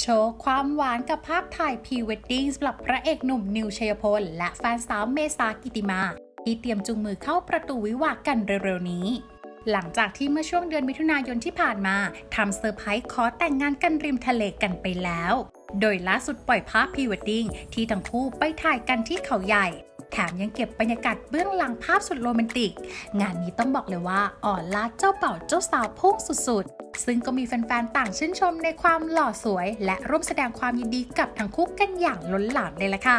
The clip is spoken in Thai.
โชว์ความหวานกับภาพถ่ายพรีเวดดิ้งสำหรับพระเอกหนุ่มนิวชัยพล และแฟนสาวเมษากิติมา ที่เตรียมจูงมือเข้าประตูวิวาห์กันเร็วๆนี้ หลังจากที่เมื่อช่วงเดือนมิถุนายนที่ผ่านมาทำเซอร์ไพรส์ขอแต่งงานกันริมทะเลกันไปแล้ว โดยล่าสุดปล่อยภาพพรีเวดดิ้งที่ทั้งคู่ไปถ่ายกันที่เขาใหญ่ แถมยังเก็บบรรยากาศเบื้องหลังภาพสุดโรแมนติก งานนี้ต้องบอกเลยว่าอ่อนล้าเจ้าเป่าเจ้าสาวพุ่งสุดๆ ซึ่งก็มีแฟนๆ ต่างชื่นชมในความหล่อสวย และร่วมแสดงความยินดีกับทั้งคู่กันอย่างล้นหลามเลยล่ะค่ะ